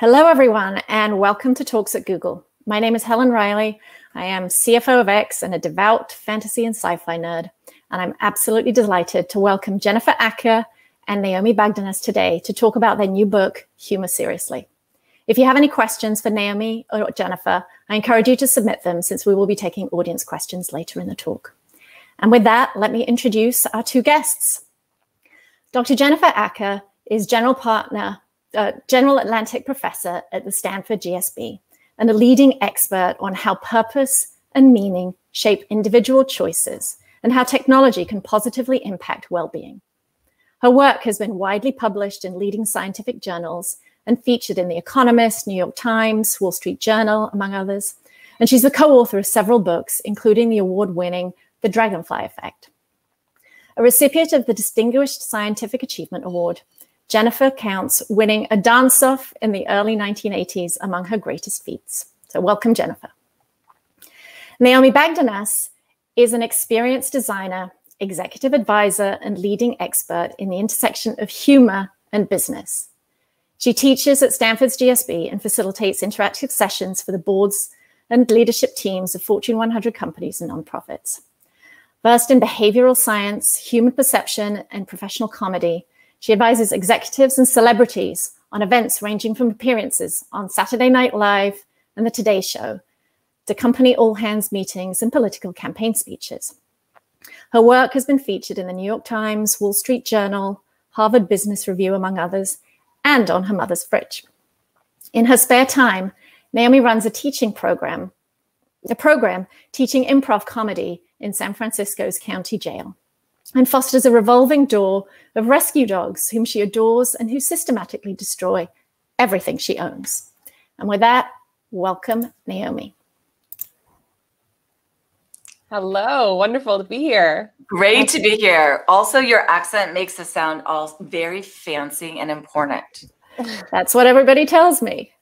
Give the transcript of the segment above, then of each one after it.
Hello, everyone, and welcome to Talks at Google. My name is Helen Riley. I am CFO of X and a devout fantasy and sci fi nerd. And I'm absolutely delighted to welcome Jennifer Aaker and Naomi Bagdonas today to talk about their new book, Humor Seriously. If you have any questions for Naomi or Jennifer, I encourage you to submit them since we will be taking audience questions later in the talk. And with that, let me introduce our two guests. Dr. Jennifer Aaker is general partner uh, General Atlantic Professor at the Stanford GSB and a leading expert on how purpose and meaning shape individual choices and how technology can positively impact well-being. Her work has been widely published in leading scientific journals and featured in The Economist, New York Times, Wall Street Journal, among others. And she's the co-author of several books, including the award-winning The Dragonfly Effect. A recipient of the Distinguished Scientific Achievement Award, Jennifer counts winning a dance-off in the early 1980s among her greatest feats. So welcome, Jennifer. Naomi Bagdonas is an experienced designer, executive advisor, and leading expert in the intersection of humor and business. She teaches at Stanford's GSB and facilitates interactive sessions for the boards and leadership teams of Fortune 100 companies and nonprofits. Versed in behavioral science, human perception, and professional comedy, she advises executives and celebrities on events ranging from appearances on Saturday Night Live and The Today Show to company all hands meetings and political campaign speeches. Her work has been featured in the New York Times, Wall Street Journal, Harvard Business Review, among others, and on her mother's fridge. In her spare time, Naomi runs a teaching program, a program teaching improv comedy in San Francisco's county jail and fosters a revolving door of rescue dogs whom she adores and who systematically destroy everything she owns. And with that, welcome, Naomi. Hello, wonderful to be here. Great to be here. Also, your accent makes us sound all very fancy and important. That's what everybody tells me.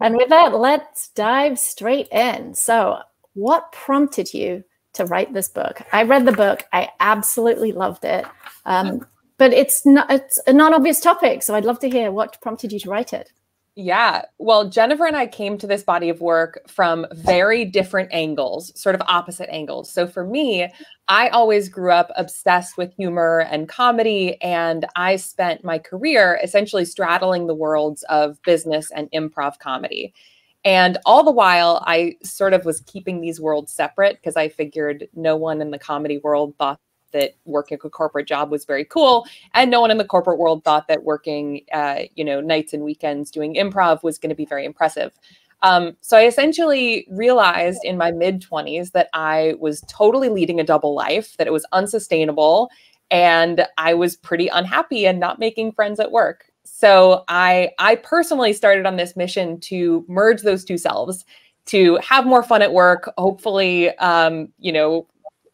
And with that, let's dive straight in. So, what prompted you to write this book. I read the book. I absolutely loved it. Um, but it's not it's a non-obvious topic. So I'd love to hear what prompted you to write it. Yeah. Well, Jennifer and I came to this body of work from very different angles, sort of opposite angles. So for me, I always grew up obsessed with humor and comedy. And I spent my career essentially straddling the worlds of business and improv comedy. And all the while, I sort of was keeping these worlds separate because I figured no one in the comedy world thought that working a corporate job was very cool, and no one in the corporate world thought that working, uh, you know, nights and weekends doing improv was going to be very impressive. Um, so I essentially realized in my mid 20s that I was totally leading a double life, that it was unsustainable, and I was pretty unhappy and not making friends at work. So I I personally started on this mission to merge those two selves, to have more fun at work, hopefully, um, you know,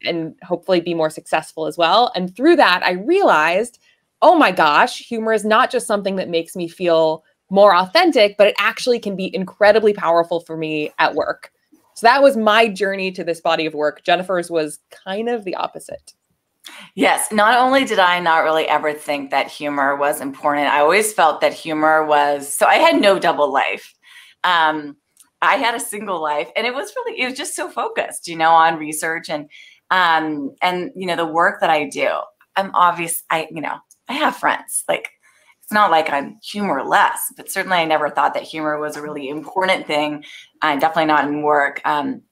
and hopefully be more successful as well. And through that, I realized, oh my gosh, humor is not just something that makes me feel more authentic, but it actually can be incredibly powerful for me at work. So that was my journey to this body of work. Jennifer's was kind of the opposite. Yes, not only did I not really ever think that humor was important, I always felt that humor was so I had no double life. Um, I had a single life and it was really it was just so focused, you know, on research and um and you know the work that I do. I'm obvious I you know, I have friends. Like it's not like I'm humorless, but certainly I never thought that humor was a really important thing. Uh, definitely not in work. Um,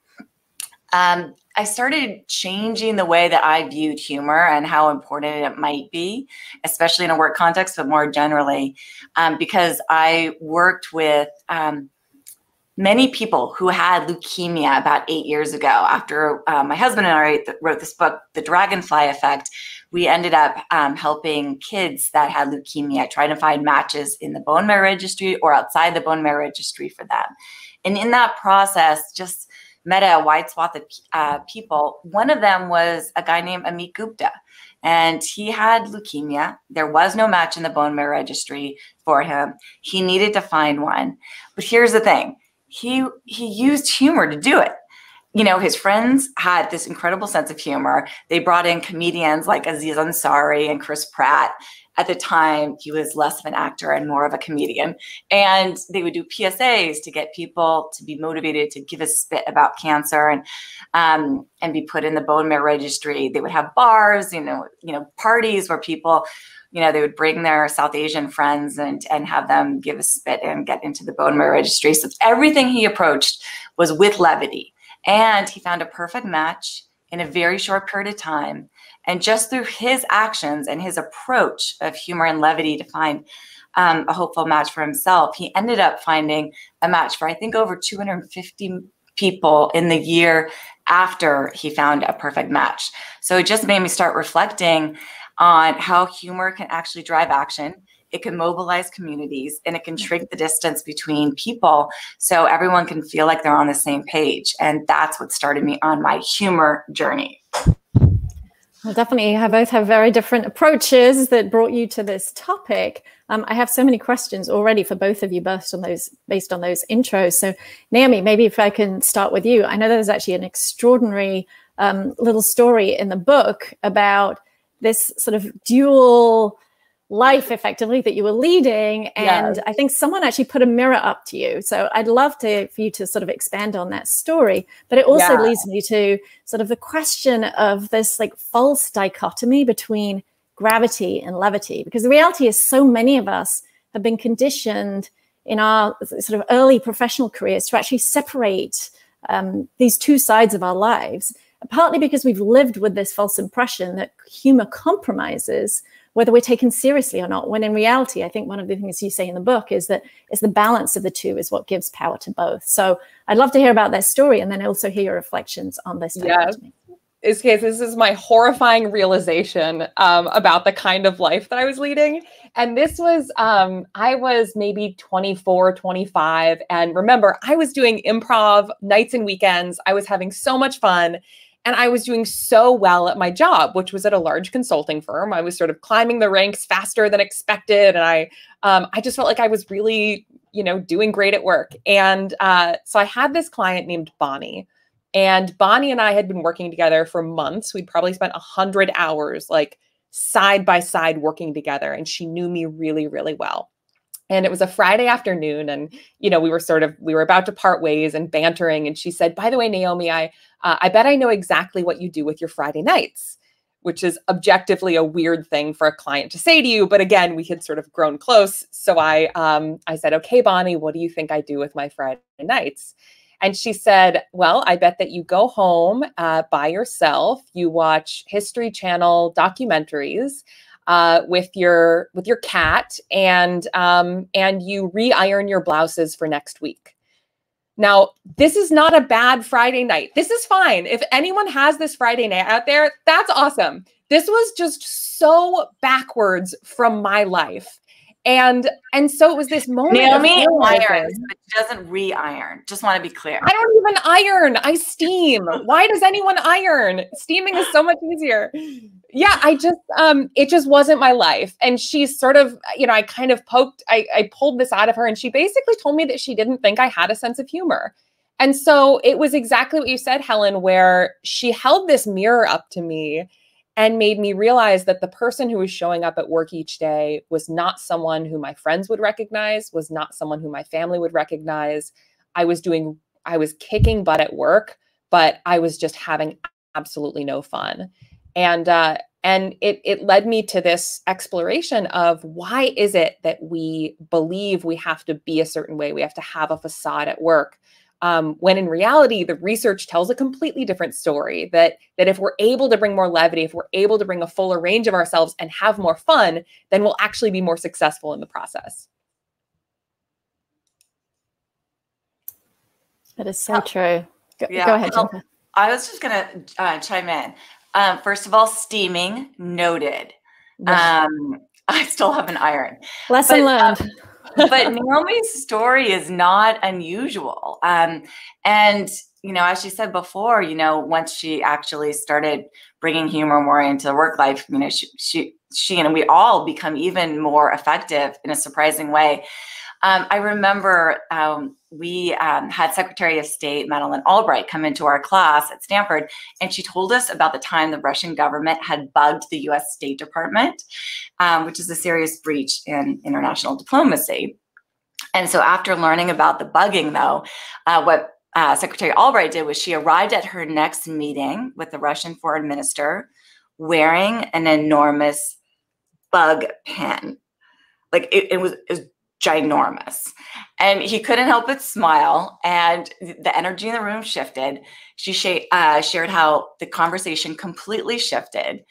um, I started changing the way that I viewed humor and how important it might be, especially in a work context, but more generally, um, because I worked with um, many people who had leukemia about eight years ago. After uh, my husband and I wrote this book, The Dragonfly Effect, we ended up um, helping kids that had leukemia, trying to find matches in the bone marrow registry or outside the bone marrow registry for them. And in that process, just met a wide swath of uh, people. One of them was a guy named Amit Gupta, and he had leukemia. There was no match in the bone marrow registry for him. He needed to find one. But here's the thing he he used humor to do it. You know, his friends had this incredible sense of humor. They brought in comedians like Aziz Ansari and Chris Pratt at the time he was less of an actor and more of a comedian. And they would do psas to get people to be motivated to give a spit about cancer and um, and be put in the bone marrow registry. They would have bars you know you know parties where people you know they would bring their south asian friends and and have them give a spit and get into the bone marrow registry. So everything he approached was with levity. And he found a perfect match in a very short period of time and just through his actions and his approach of humor and levity to find um, a hopeful match for himself, he ended up finding a match for, I think, over 250 people in the year after he found a perfect match. So it just made me start reflecting on how humor can actually drive action. It can mobilize communities and it can shrink the distance between people so everyone can feel like they're on the same page. And that's what started me on my humor journey. Well, definitely, you both have very different approaches that brought you to this topic. Um, I have so many questions already for both of you, based on those based on those intros. So, Naomi, maybe if I can start with you. I know there's actually an extraordinary um, little story in the book about this sort of dual life effectively that you were leading and i think someone actually put a mirror up to you so i'd love to for you to sort of expand on that story but it also yeah. leads me to sort of the question of this like false dichotomy between gravity and levity because the reality is so many of us have been conditioned in our sort of early professional careers to actually separate um, these two sides of our lives partly because we've lived with this false impression that humor compromises whether we're taken seriously or not. When in reality, I think one of the things you say in the book is that it's the balance of the two is what gives power to both. So I'd love to hear about that story and then also hear your reflections on this. Yeah. This case, this is my horrifying realization um, about the kind of life that I was leading. And this was, um, I was maybe 24, 25. And remember, I was doing improv nights and weekends. I was having so much fun. And I was doing so well at my job, which was at a large consulting firm. I was sort of climbing the ranks faster than expected. And I, um, I just felt like I was really, you know, doing great at work. And uh, so I had this client named Bonnie. And Bonnie and I had been working together for months. We'd probably spent a hundred hours like side by side working together. And she knew me really, really well and it was a friday afternoon and you know we were sort of we were about to part ways and bantering and she said by the way naomi i uh, i bet i know exactly what you do with your friday nights which is objectively a weird thing for a client to say to you but again we had sort of grown close. So i um, i said okay bonnie what do you think i do with my friday nights? And she said well i bet that you go home uh, by yourself. You watch history channel documentaries uh, with your with your cat and um, and you re-iron your blouses for next week. Now, this is not a bad Friday night. This is fine. If anyone has this Friday night out there, that's awesome. This was just so backwards from my life. And and so it was this moment. Naomi irons, but she doesn't re-iron. Just want to be clear. I don't even iron. I steam. Why does anyone iron? Steaming is so much easier. Yeah, I just um it just wasn't my life. And she sort of, you know, I kind of poked, I, I pulled this out of her, and she basically told me that she didn't think I had a sense of humor. And so it was exactly what you said, Helen, where she held this mirror up to me and made me realize that the person who was showing up at work each day was not someone who my friends would recognize, was not someone who my family would recognize. I was doing, I was kicking butt at work, but I was just having absolutely no fun. And, uh, and it, it led me to this exploration of why is it that we believe we have to be a certain way we have to have a facade at work um, when in reality the research tells a completely different story that that if we're able to bring more levity if we're able to bring a fuller range of ourselves and have more fun then we'll actually be more successful in the process. That is so true. Go, yeah, go ahead well, i was just going to uh, chime in. Um, first of all steaming noted. Um, i still have an iron. Lesson but, learned. um, but Naomi's story is not unusual. Um, and, you know, as she said before, you know, once she actually started bringing humor more into the work life, you know, she, she, she and we all become even more effective in a surprising way. Um, I remember um, we um, had Secretary of State Madeleine Albright come into our class at Stanford, and she told us about the time the Russian government had bugged the US State Department, um, which is a serious breach in international diplomacy. And so, after learning about the bugging, though, uh, what uh, Secretary Albright did was she arrived at her next meeting with the Russian foreign minister wearing an enormous bug pen. Like it, it was, it was ginormous. And he couldn't help but smile. And the energy in the room shifted. She sh- uh, shared how the conversation completely shifted.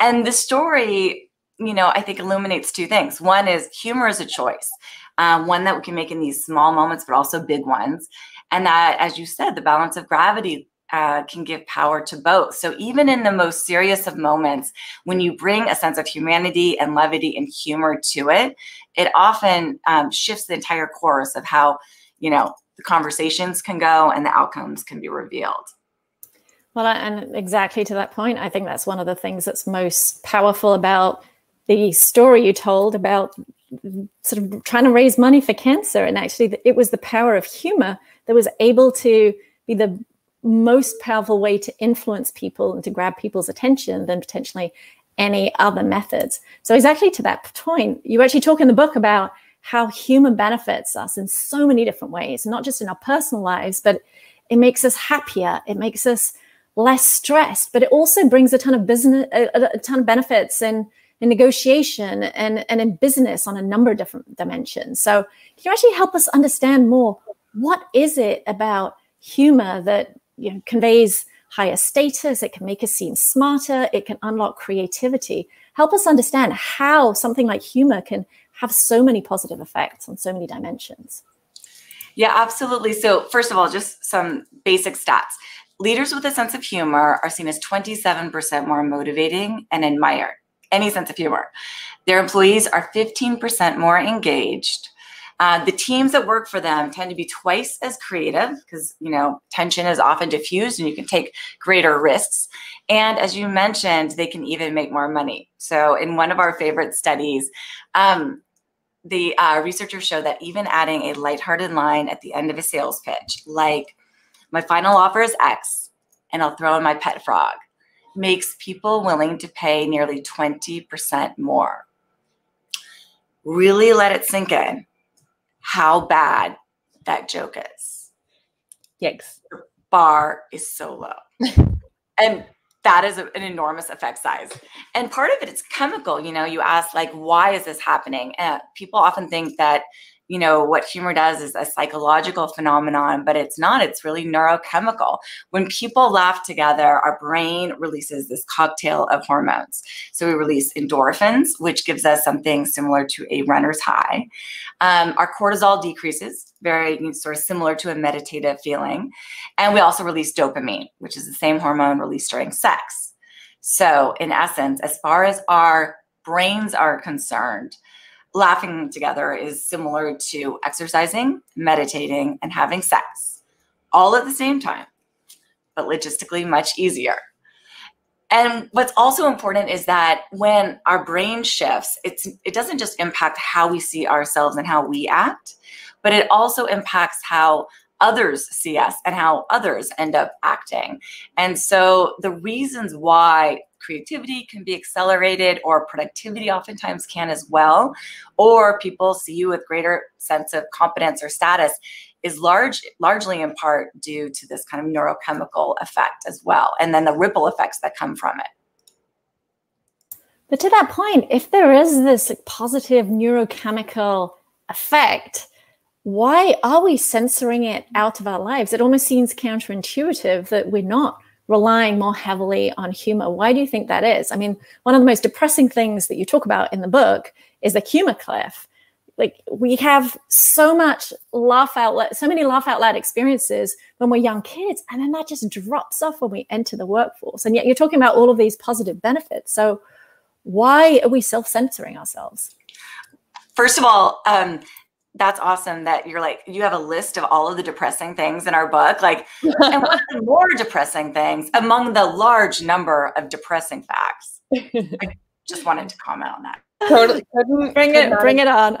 And the story, you know, I think illuminates two things. One is humor is a choice, um, one that we can make in these small moments, but also big ones. And that, as you said, the balance of gravity uh, can give power to both. So even in the most serious of moments, when you bring a sense of humanity and levity and humor to it, it often um, shifts the entire course of how you know the conversations can go and the outcomes can be revealed. Well, and exactly to that point, I think that's one of the things that's most powerful about the story you told about sort of trying to raise money for cancer. And actually, it was the power of humor that was able to be the most powerful way to influence people and to grab people's attention than potentially any other methods. So, exactly to that point, you actually talk in the book about how humor benefits us in so many different ways, not just in our personal lives, but it makes us happier, it makes us less stressed, but it also brings a ton of business, a, a ton of benefits in, in negotiation and, and in business on a number of different dimensions. So, can you actually help us understand more? What is it about humor that you know, conveys higher status, it can make us seem smarter, it can unlock creativity. Help us understand how something like humor can have so many positive effects on so many dimensions. Yeah, absolutely. So, first of all, just some basic stats. Leaders with a sense of humor are seen as 27% more motivating and admired. Any sense of humor. Their employees are 15% more engaged. Uh, the teams that work for them tend to be twice as creative because you know tension is often diffused and you can take greater risks. And as you mentioned, they can even make more money. So in one of our favorite studies, um, the uh, researchers show that even adding a lighthearted line at the end of a sales pitch, like "My final offer is X," and I'll throw in my pet frog, makes people willing to pay nearly 20% more. Really let it sink in how bad that joke is. Yikes. The bar is so low. and that is an enormous effect size. And part of it, it is chemical. You know, you ask, like, why is this happening? And people often think that you know what humor does is a psychological phenomenon but it's not it's really neurochemical. When people laugh together our brain releases this cocktail of hormones. So we release endorphins which gives us something similar to a runner's high. Um, our cortisol decreases very sort of similar to a meditative feeling. And we also release dopamine which is the same hormone released during sex. So in essence as far as our brains are concerned laughing together is similar to exercising, meditating, and having sex all at the same time, but logistically much easier. And what's also important is that when our brain shifts, it's it doesn't just impact how we see ourselves and how we act, but it also impacts how others see us and how others end up acting. And so the reasons why creativity can be accelerated or productivity oftentimes can as well or people see you with greater sense of competence or status is large largely in part due to this kind of neurochemical effect as well and then the ripple effects that come from it. But to that point if there is this positive neurochemical effect why are we censoring it out of our lives? It almost seems counterintuitive that we're not relying more heavily on humor. Why do you think that is? I mean, one of the most depressing things that you talk about in the book is the humor cliff. Like we have so much laugh out loud, so many laugh out loud experiences when we're young kids, and then that just drops off when we enter the workforce. And yet you're talking about all of these positive benefits. So why are we self-censoring ourselves? First of all, um, that's awesome that you're like you have a list of all of the depressing things in our book like and what are the more depressing things among the large number of depressing facts i just wanted to comment on that totally couldn't, bring it bring it on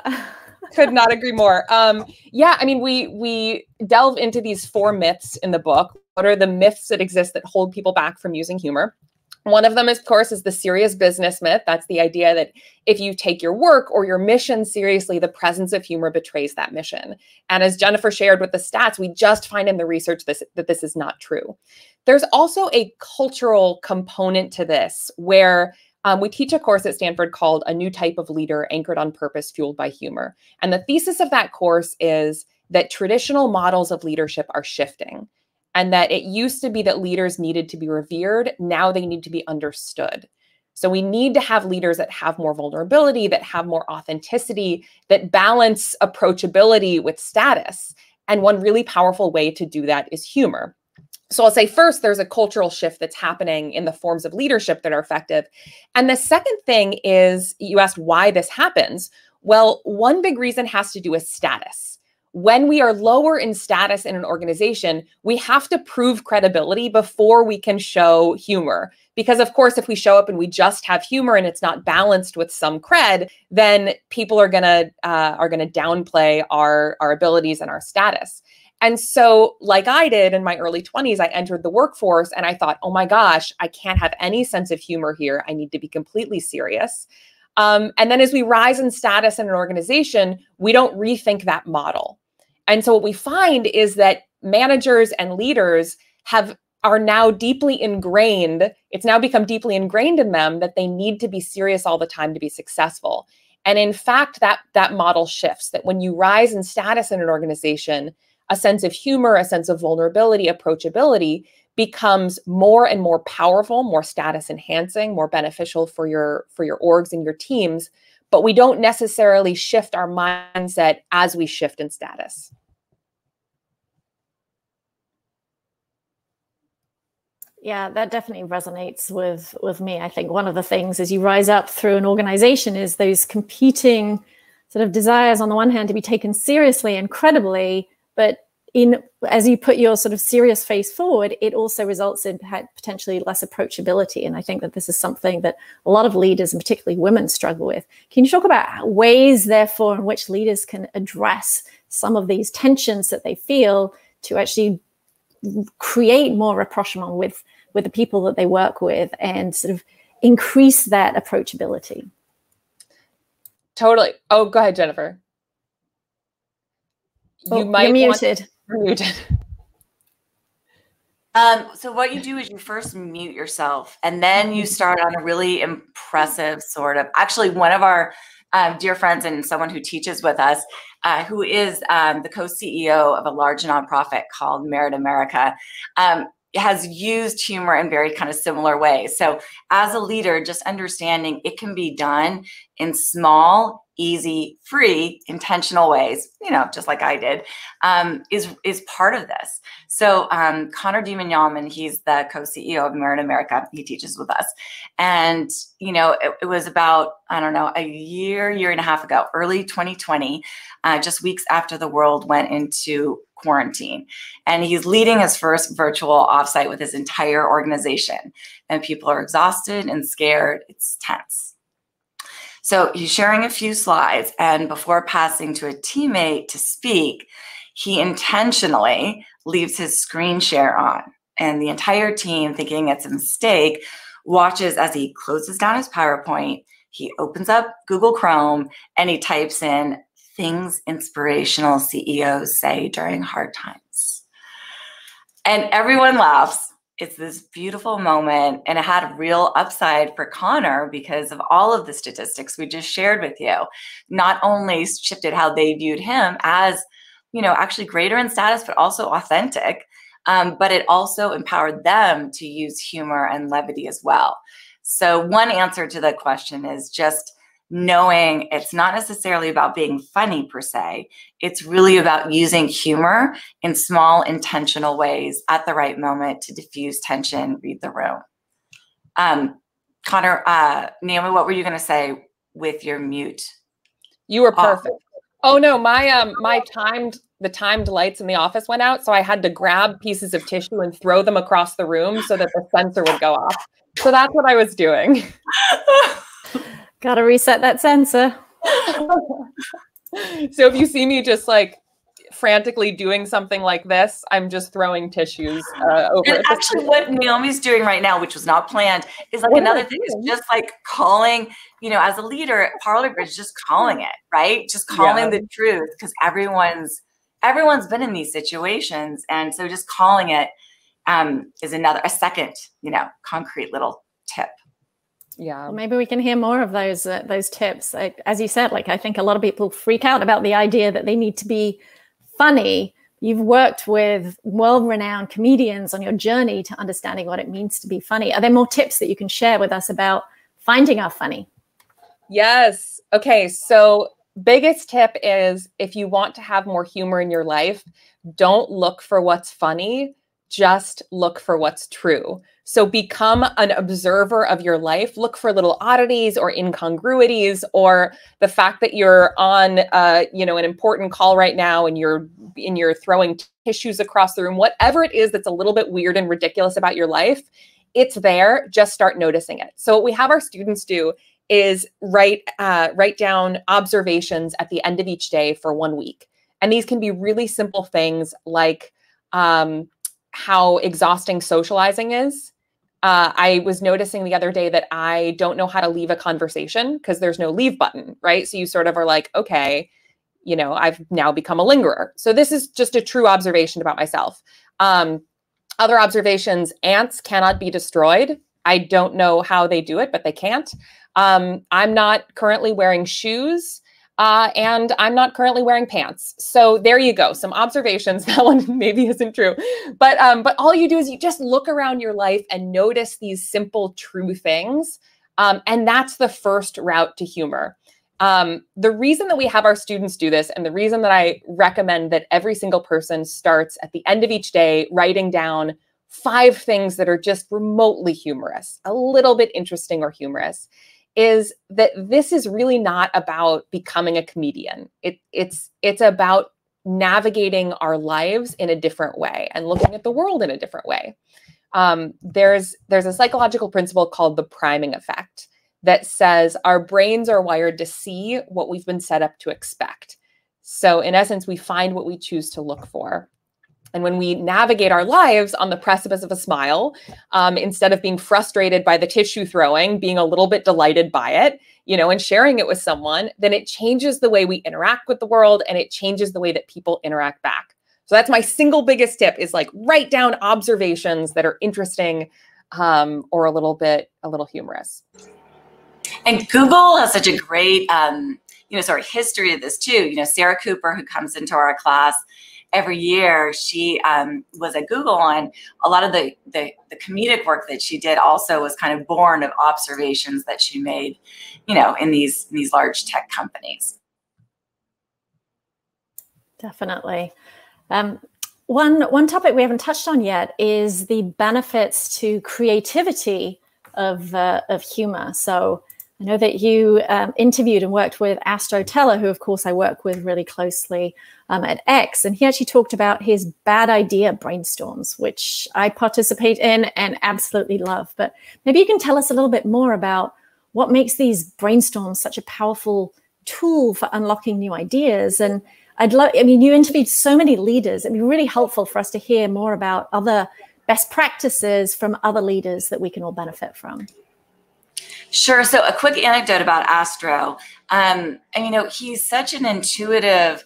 Could not agree more. Um, yeah, I mean, we we delve into these four myths in the book. What are the myths that exist that hold people back from using humor? One of them, of course, is the serious business myth. That's the idea that if you take your work or your mission seriously, the presence of humor betrays that mission. And as Jennifer shared with the stats, we just find in the research this, that this is not true. There's also a cultural component to this where um, we teach a course at Stanford called A New Type of Leader Anchored on Purpose, Fueled by Humor. And the thesis of that course is that traditional models of leadership are shifting and that it used to be that leaders needed to be revered. Now they need to be understood. So we need to have leaders that have more vulnerability, that have more authenticity, that balance approachability with status. And one really powerful way to do that is humor. So I'll say first, there's a cultural shift that's happening in the forms of leadership that are effective. And the second thing is you asked why this happens. Well, one big reason has to do with status when we are lower in status in an organization, we have to prove credibility before we can show humor. Because of course, if we show up and we just have humor and it's not balanced with some cred, then people are gonna uh, are gonna downplay our our abilities and our status. And so, like I did in my early 20s, I entered the workforce and I thought, oh my gosh, I can't have any sense of humor here. I need to be completely serious. Um, and then as we rise in status in an organization, we don't rethink that model. And so what we find is that managers and leaders have are now deeply ingrained. It's now become deeply ingrained in them that they need to be serious all the time to be successful. And in fact, that that model shifts. That when you rise in status in an organization, a sense of humor, a sense of vulnerability, approachability becomes more and more powerful, more status enhancing, more beneficial for your for your orgs and your teams but we don't necessarily shift our mindset as we shift in status. Yeah, that definitely resonates with with me. I think one of the things as you rise up through an organization is those competing sort of desires on the one hand to be taken seriously and credibly, but in as you put your sort of serious face forward, it also results in potentially less approachability. And I think that this is something that a lot of leaders, and particularly women, struggle with. Can you talk about ways, therefore, in which leaders can address some of these tensions that they feel to actually create more rapprochement with with the people that they work with and sort of increase that approachability? Totally. Oh, go ahead, Jennifer. Oh, you might you're muted. Muted. Um, so what you do is you first mute yourself, and then you start on a really impressive sort of. Actually, one of our um, dear friends and someone who teaches with us, uh, who is um, the co-CEO of a large nonprofit called Merit America, um, has used humor in very kind of similar ways. So, as a leader, just understanding it can be done in small easy, free, intentional ways, you know, just like I did, um, is is part of this. So um, Connor Demon he's the co-CEO of Merit America. He teaches with us, and you know, it, it, was about I don't know a year, year and a half ago, early 2020, uh, just weeks after the world went into quarantine, and he's leading his first virtual offsite with his entire organization, and people are exhausted and scared. It's tense so he's sharing a few slides, and before passing to a teammate to speak, he intentionally leaves his screen share on. And the entire team, thinking it's a mistake, watches as he closes down his PowerPoint. He opens up Google Chrome and he types in things inspirational CEOs say during hard times. And everyone laughs it's this beautiful moment and it had real upside for Connor because of all of the statistics we just shared with you. Not only shifted how they viewed him as, you know, actually greater in status, but also authentic, um, but it also empowered them to use humor and levity as well. So, one answer to the question is just knowing it's not necessarily about being funny per se. It's really about using humor in small, intentional ways at the right moment to diffuse tension, read the room. Um, Connor, uh, Naomi, what were you going to say with your mute? You were perfect. Oh, oh no, my um, my timed the timed lights in the office went out, so I had to grab pieces of tissue and throw them across the room so that the sensor would go off. So that's what I was doing. Got to reset that sensor. so if you see me just like frantically doing something like this, I'm just throwing tissues uh, over. And actually, what Naomi's doing right now, which was not planned, is like what another thing is just like calling. You know, as a leader, Parlor Bridge, just calling it right, just calling yeah. the truth because everyone's everyone's been in these situations, and so just calling it um, is another a second, you know, concrete little tip yeah well, maybe we can hear more of those uh, those tips like, as you said like i think a lot of people freak out about the idea that they need to be funny, you've worked with world renowned comedians on your journey to understanding what it means to be funny. Are there more tips that you can share with us about finding our funny? Yes. Okay. So, biggest tip is if you want to have more humor in your life, don't look for what's funny, just look for what's true. So become an observer of your life. Look for little oddities or incongruities, or the fact that you're on, uh, you know, an important call right now, and you're and you're throwing tissues across the room. Whatever it is that's a little bit weird and ridiculous about your life, it's there. Just start noticing it. So what we have our students do is write uh, write down observations at the end of each day for one week, and these can be really simple things like. Um, how exhausting socializing is uh, I was noticing the other day that I don't know how to leave a conversation because there's no leave button, right? So you sort of are like, okay, you know, I've now become a lingerer. So this is just a true observation about myself. Um, other observations ants cannot be destroyed. I don't know how they do it, but they can't. Um, I'm not currently wearing shoes. Uh, and I'm not currently wearing pants. So there you go. Some observations. That one maybe isn't true, but um, but all you do is you just look around your life and notice these simple, true things, um, and that's the first route to humor. Um, the reason that we have our students do this, and the reason that I recommend that every single person starts at the end of each day writing down five things that are just remotely humorous, a little bit interesting or humorous, is that this is really not about becoming a comedian. It, it's it's about navigating our lives in a different way and looking at the world in a different way. Um, there's there's a psychological principle called the priming effect that says our brains are wired to see what we've been set up to expect. So in essence, we find what we choose to look for. And when we navigate our lives on the precipice of a smile, um, instead of being frustrated by the tissue throwing, being a little bit delighted by it, you know, and sharing it with someone, then it changes the way we interact with the world and it changes the way that people interact back. So that's my single biggest tip is like write down observations that are interesting um, or a little bit, a little humorous. And Google has such a great, um, you know, sort of history of this too. You know, Sarah Cooper, who comes into our class, every year she um, was at Google, and a lot of the, the, the comedic work that she did also was kind of born of observations that she made, you know, in these in these large tech companies. Definitely. Um, one one topic we haven't touched on yet is the benefits to creativity of uh, of humor. So I know that you um, interviewed and worked with Astro Teller, who, of course, I work with really closely um, at X. And he actually talked about his bad idea brainstorms, which I participate in and absolutely love. But maybe you can tell us a little bit more about what makes these brainstorms such a powerful tool for unlocking new ideas. And I'd love, I mean, you interviewed so many leaders. It'd be really helpful for us to hear more about other best practices from other leaders that we can all benefit from. Sure. So, a quick anecdote about Astro. Um, and you know, he's such an intuitive,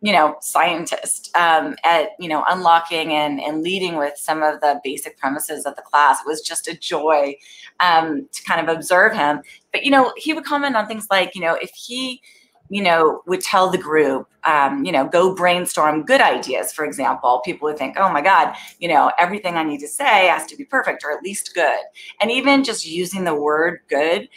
you know, scientist um, at you know unlocking and and leading with some of the basic premises of the class. It was just a joy um, to kind of observe him. But you know, he would comment on things like, you know, if he you know, would tell the group, um, you know, go brainstorm good ideas, for example, people would think, oh my God, you know, everything I need to say has to be perfect or at least good. And even just using the word good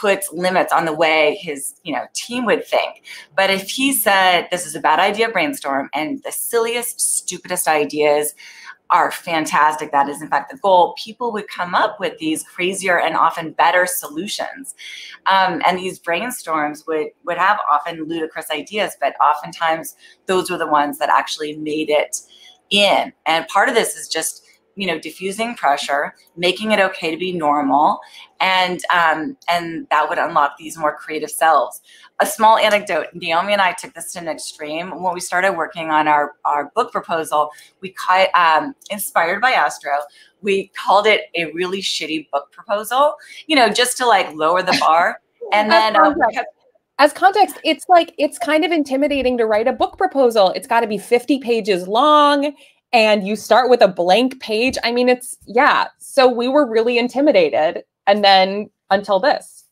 puts limits on the way his, you know, team would think. But if he said, this is a bad idea, brainstorm, and the silliest, stupidest ideas, are fantastic. That is, in fact, the goal. People would come up with these crazier and often better solutions. Um, and these brainstorms would, would have often ludicrous ideas, but oftentimes those were the ones that actually made it in. And part of this is just you know, diffusing pressure, making it okay to be normal, and um, and that would unlock these more creative selves. A small anecdote: Naomi and I took this to an extreme when we started working on our our book proposal. We cut, um, inspired by Astro, we called it a really shitty book proposal. You know, just to like lower the bar, and then. Um, as context, it's like it's kind of intimidating to write a book proposal. It's got to be 50 pages long and you start with a blank page. I mean, it's yeah. So we were really intimidated. And then until this.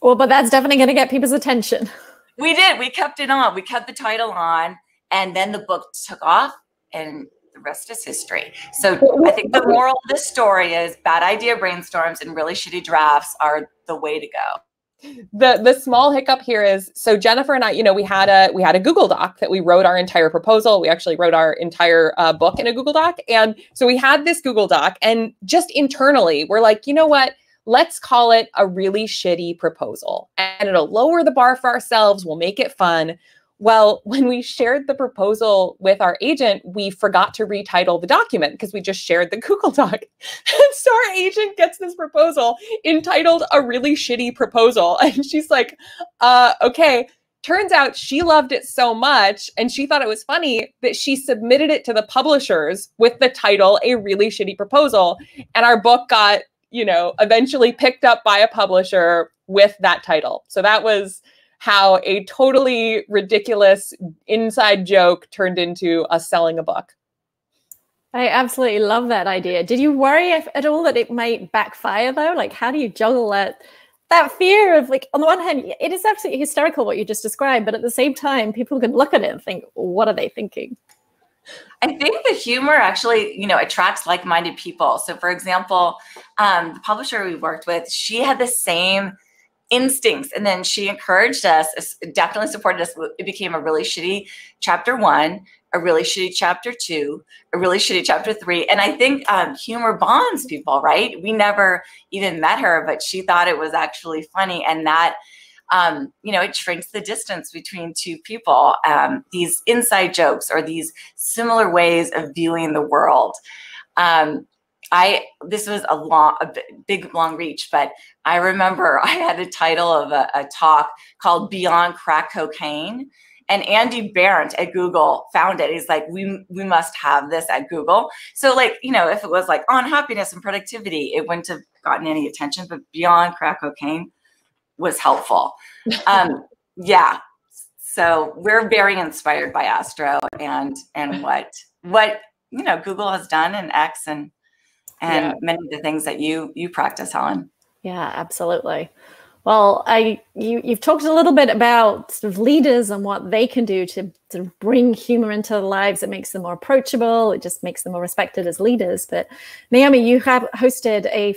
Well, but that's definitely going to get people's attention. We did. We kept it on. We kept the title on. And then the book took off and the rest is history. So I think the moral of this story is bad idea brainstorms and really shitty drafts are the way to go the the small hiccup here is so Jennifer and I, you know, we had a we had a Google Doc that we wrote our entire proposal. We actually wrote our entire uh, book in a Google Doc, and so we had this Google Doc, and just internally, we're like, you know what? Let's call it a really shitty proposal, and it'll lower the bar for ourselves. We'll make it fun. Well, when we shared the proposal with our agent, we forgot to retitle the document because we just shared the Google Doc. And so our agent gets this proposal entitled A Really Shitty Proposal. And she's like, uh, okay. Turns out she loved it so much and she thought it was funny that she submitted it to the publishers with the title A Really Shitty Proposal. And our book got, you know, eventually picked up by a publisher with that title. So that was how a totally ridiculous inside joke turned into us selling a book. I absolutely love that idea. Did you worry at all that it might backfire though? Like, how do you juggle that? That fear of like, on the one hand, it is absolutely hysterical what you just described, but at the same time, people can look at it and think, what are they thinking? I think the humor actually, you know, attracts like-minded people. So, for example, um, the publisher we worked with, she had the same instincts. And then she encouraged us, definitely supported us. It became a really shitty chapter one, a really shitty chapter two, a really shitty chapter three. And I think um, humor bonds people, right? We never even met her, but she thought it was actually funny. And that, um, you know, it shrinks the distance between two people. Um, these inside jokes or these similar ways of viewing the world. Um, I this was a long, a big long reach, but I remember I had a title of a, a talk called "Beyond Crack Cocaine." and Andy Behrendt at Google found it. He's like, we we must have this at Google. So like, you know, if it was like on happiness and productivity, it wouldn't have gotten any attention. But beyond crack cocaine was helpful. Um, yeah. So we're very inspired by Astro and and what what you know Google has done and X and and yeah. many of the things that you you practice, Helen. Yeah, absolutely. Well, I you you've talked a little bit about sort of leaders and what they can do to to bring humor into their lives. It makes them more approachable. It just makes them more respected as leaders. But Naomi, you have hosted a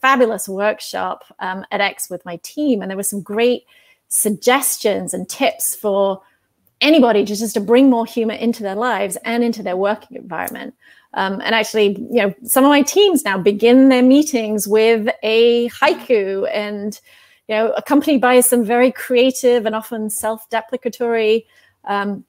fabulous workshop um, at X with my team, and there were some great suggestions and tips for anybody to just to bring more humor into their lives and into their working environment. Um, and actually, you know, some of my teams now begin their meetings with a haiku and, you know, accompanied by some very creative and often self-deprecatory um,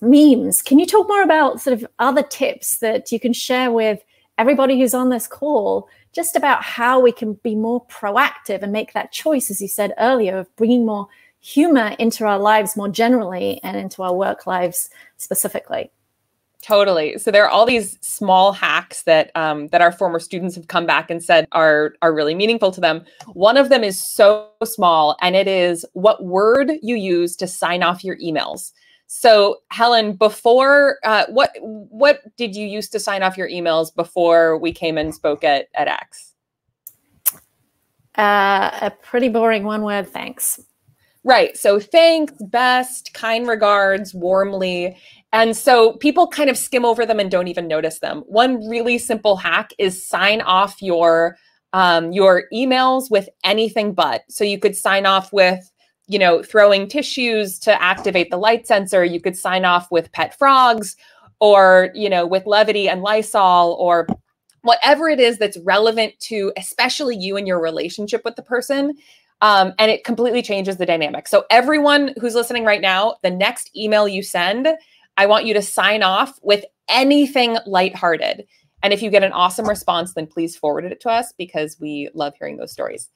memes. Can you talk more about sort of other tips that you can share with everybody who's on this call, just about how we can be more proactive and make that choice, as you said earlier, of bringing more humor into our lives more generally and into our work lives specifically? Totally. So there are all these small hacks that um, that our former students have come back and said are are really meaningful to them. One of them is so small, and it is what word you use to sign off your emails. So Helen, before uh, what what did you use to sign off your emails before we came and spoke at at X? Uh, a pretty boring one word. Thanks. Right. So thanks, best, kind regards, warmly. And so people kind of skim over them and don't even notice them. One really simple hack is sign off your um, your emails with anything but. So you could sign off with, you know, throwing tissues to activate the light sensor. You could sign off with pet frogs or, you know, with levity and Lysol or whatever it is that's relevant to especially you and your relationship with the person um, and it completely changes the dynamic. So, everyone who's listening right now, the next email you send, I want you to sign off with anything lighthearted. And if you get an awesome response, then please forward it to us because we love hearing those stories.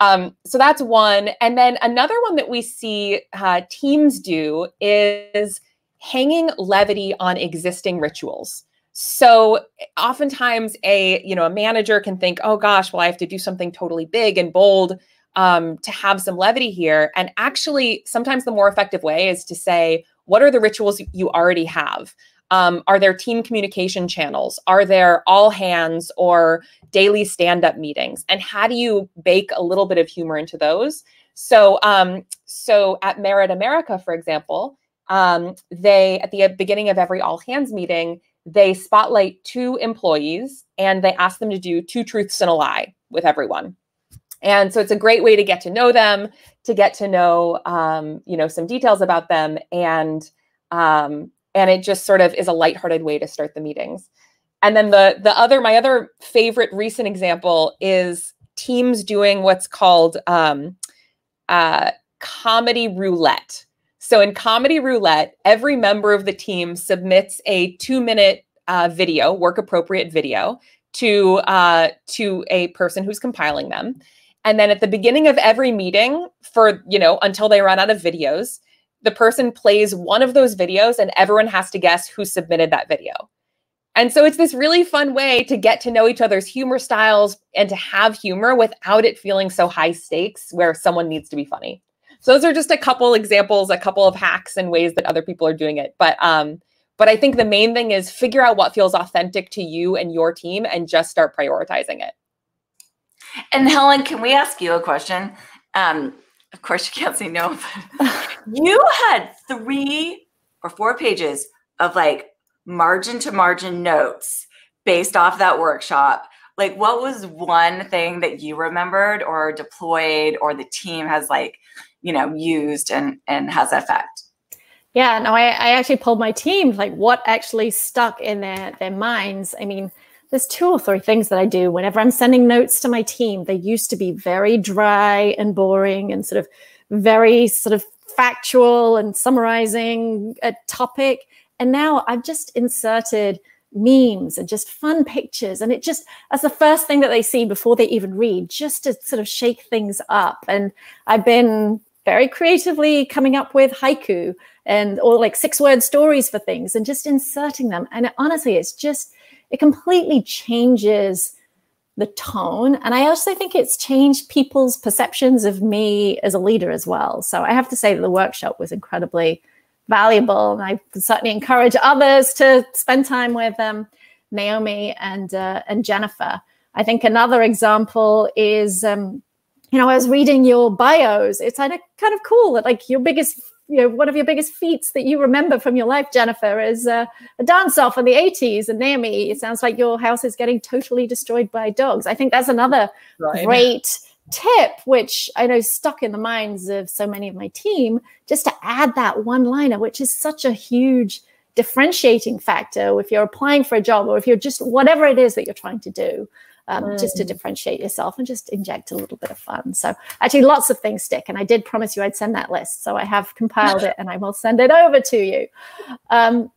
Um, so that's one. And then another one that we see uh, teams do is hanging levity on existing rituals. So oftentimes a you know a manager can think, oh gosh, well I have to do something totally big and bold um, to have some levity here. And actually, sometimes the more effective way is to say, what are the rituals you already have? Um, are there team communication channels? Are there all hands or daily stand up meetings? And how do you bake a little bit of humor into those? So, um, so at Merit America, for example, um, they at the beginning of every all hands meeting, they spotlight two employees and they ask them to do two truths and a lie with everyone. And so it's a great way to get to know them, to get to know, um, you know, some details about them, and um, and it just sort of is a lighthearted way to start the meetings. And then the the other my other favorite recent example is teams doing what's called um, uh, comedy roulette. So in comedy roulette, every member of the team submits a two minute uh, video, work appropriate video, to uh, to a person who's compiling them and then at the beginning of every meeting, for, you know, until they run out of videos, the person plays one of those videos and everyone has to guess who submitted that video. And so it's this really fun way to get to know each other's humor styles and to have humor without it feeling so high stakes where someone needs to be funny. So those are just a couple examples, a couple of hacks and ways that other people are doing it. But um, but I think the main thing is figure out what feels authentic to you and your team and just start prioritizing it. And Helen, can we ask you a question? Um, of course, you can't say no. you had three or four pages of like margin to margin notes based off that workshop. Like, what was one thing that you remembered or deployed or the team has like, you know, used and and has effect? Yeah, no, I, I actually pulled my team like what actually stuck in their their minds. I mean, there's two or three things that I do whenever I'm sending notes to my team. They used to be very dry and boring and sort of very sort of factual and summarizing a topic. And now I've just inserted memes and just fun pictures. And it just, as the first thing that they see before they even read, just to sort of shake things up. And I've been very creatively coming up with haiku and or like six word stories for things and just inserting them. And honestly, it's just, it completely changes the tone. And I also think it's changed people's perceptions of me as a leader as well. So I have to say that the workshop was incredibly valuable. And I certainly encourage others to spend time with um, Naomi and, uh, and Jennifer. I think another example is, um, you know, I was reading your bios. It's kind of kind of cool that like your biggest you know, one of your biggest feats that you remember from your life, Jennifer, is uh, a dance off in the 80s. And Naomi, it sounds like your house is getting totally destroyed by dogs. I think that's another right. great tip, which I know stuck in the minds of so many of my team, just to add that one liner, which is such a huge differentiating factor if you're applying for a job or if you're just whatever it is that you're trying to do um, mm. just to differentiate yourself and just inject a little bit of fun. So actually lots of things stick. And I did promise you I'd send that list. So I have compiled it and I will send it over to you. Um,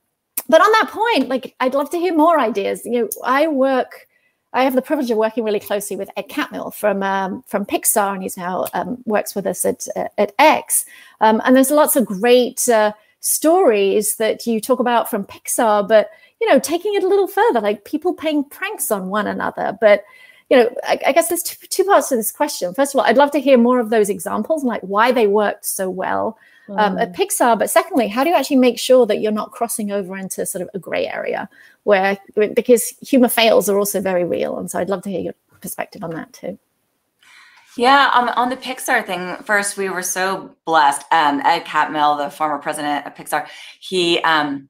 but on that point, like I'd love to hear more ideas. You know, I work, I have the privilege of working really closely with Ed Catmull from um, from Pixar, and he's now um, works with us at at X. Um, and there's lots of great uh, stories that you talk about from Pixar, but you know, taking it a little further, like people playing pranks on one another. But, you know, I, I guess there's two, two, parts to this question. First of all, I'd love to hear more of those examples, like why they worked so well mm. um, at mm. Pixar. But secondly, how do you actually make sure that you're not crossing over into sort of a gray area where, because humor fails are also very real. And so I'd love to hear your perspective on that too. Yeah, um, on the Pixar thing, first we were so blessed. Um, Ed Catmull, the former president of Pixar, he um,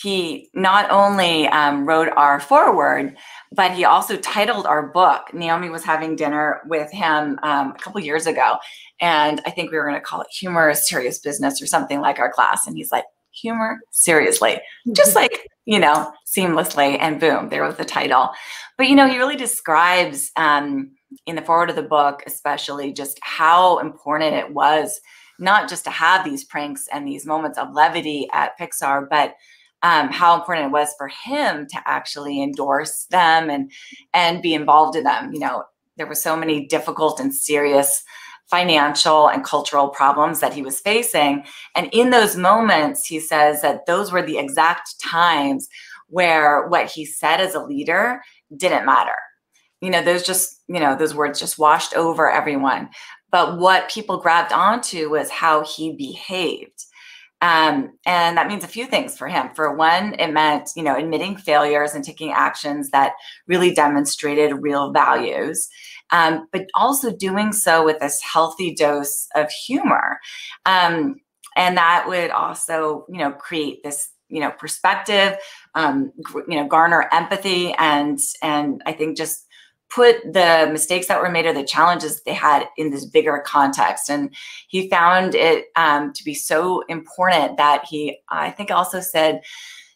he not only um, wrote our foreword, but he also titled our book. Naomi was having dinner with him um, a couple years ago, and I think we were going to call it "Humor is Serious Business" or something like our class. And he's like, "Humor, seriously," just like you know, seamlessly, and boom, there was the title. But you know, he really describes um, in the forward of the book, especially just how important it was not just to have these pranks and these moments of levity at Pixar, but um, how important it was for him to actually endorse them and and be involved in them. You know, there were so many difficult and serious financial and cultural problems that he was facing. And in those moments, he says that those were the exact times where what he said as a leader didn't matter. You know, those just, you know, those words just washed over everyone. But what people grabbed onto was how he behaved. Um, and that means a few things for him. For one, it meant, you know, admitting failures and taking actions that really demonstrated real values um, but also doing so with this healthy dose of humor. Um, and that would also, you know, create this, you know, perspective, um, you know, garner empathy, and and I think just put the mistakes that were made or the challenges they had in this bigger context. And he found it um, to be so important that he, I think, also said,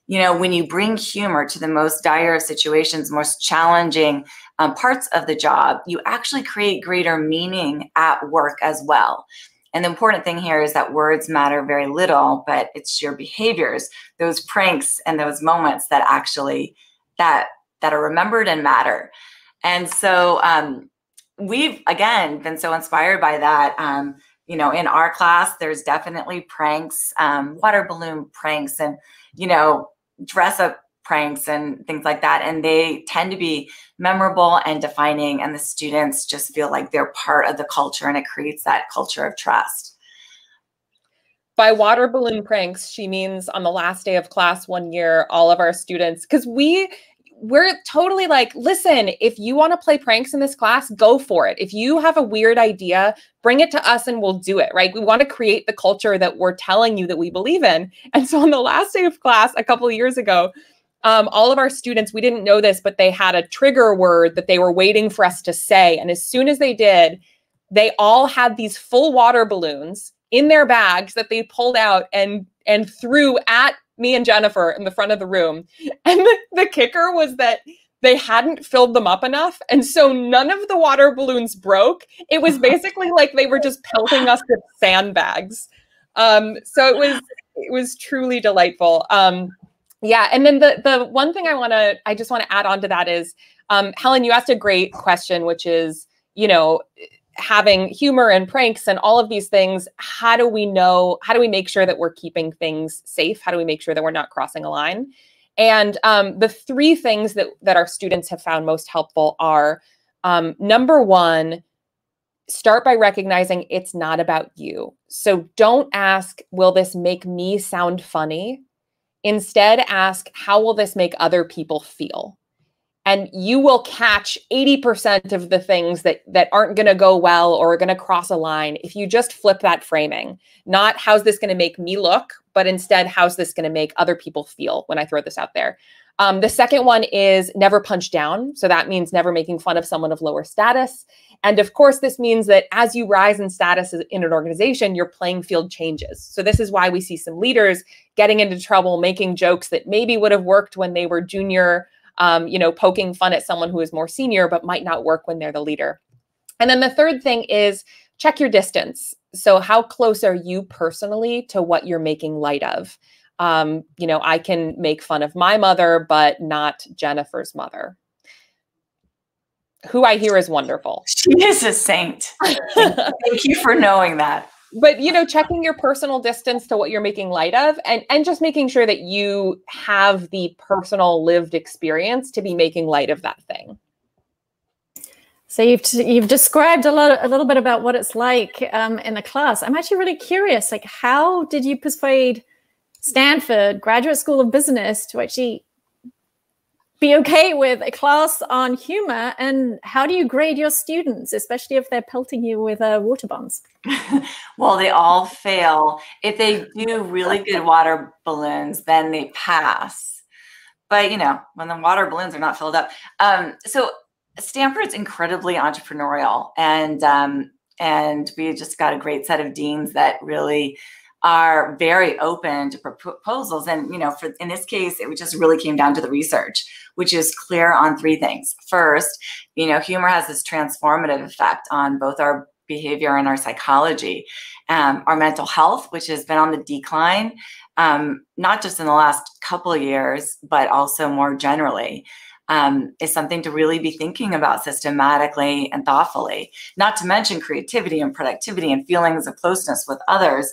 you know, when you bring humor to the most dire of situations, most challenging um, parts of the job, you actually create greater meaning at work as well. And the important thing here is that words matter very little, but it's your behaviors, those pranks and those moments that actually that that are remembered and matter. And so um, we've again been so inspired by that. Um, you know, in our class, there's definitely pranks, um, water balloon pranks, and you know, dress up pranks and things like that. And they tend to be memorable and defining, and the students just feel like they're part of the culture and it creates that culture of trust. By water balloon pranks, she means on the last day of class one year, all of our students, because we we're totally like, listen, if you want to play pranks in this class, go for it. If you have a weird idea, bring it to us and we'll do it, right? We want to create the culture that we're telling you that we believe in. And so on the last day of class a couple of years ago, um, all of our students, we didn't know this, but they had a trigger word that they were waiting for us to say. And as soon as they did, they all had these full water balloons in their bags that they pulled out and and threw at me and Jennifer in the front of the room. And the, the kicker was that they hadn't filled them up enough. And so none of the water balloons broke. It was basically like they were just pelting us with sandbags. Um, so it was it was truly delightful. Um, yeah, and then the the one thing I want to I just want to add on to that is um, Helen, you asked a great question, which is you know having humor and pranks and all of these things how do we know how do we make sure that we're keeping things safe? How do we make sure that we're not crossing a line? And um, the three things that that our students have found most helpful are um, number one start by recognizing it's not about you. So don't ask will this make me sound funny? Instead ask how will this make other people feel and you will catch 80% of the things that that aren't going to go well or are going to cross a line if you just flip that framing. Not how's this going to make me look? but instead how's this going to make other people feel when i throw this out there? Um, the second one is never punch down. So that means never making fun of someone of lower status. And of course this means that as you rise in status in an organization your playing field changes. So this is why we see some leaders getting into trouble making jokes that maybe would have worked when they were junior um, you know, poking fun at someone who is more senior but might not work when they're the leader. And then the third thing is check your distance. So, how close are you personally to what you're making light of? Um, you know, I can make fun of my mother, but not Jennifer's mother who I hear is wonderful. She is a saint. Thank you for knowing that but you know checking your personal distance to what you're making light of and and just making sure that you have the personal lived experience to be making light of that thing. So you've you've described a lot a little bit about what it's like um, in the class. I'm actually really curious like how did you persuade stanford graduate school of business to actually be okay with a class on humor and how do you grade your students especially if they're pelting you with uh, water bombs? Well they all fail. If they do really good water balloons then they pass. But you know when the water balloons are not filled up. Um, so stanford's incredibly entrepreneurial and um, and we just got a great set of deans that really are very open to proposals and you know for in this case it just really came down to the research which is clear on three things. First, you know, humor has this transformative effect on both our behavior and our psychology. Um, our mental health, which has been on the decline, um, not just in the last couple years, but also more generally. Um, is something to really be thinking about systematically and thoughtfully. Not to mention creativity and productivity and feelings of closeness with others.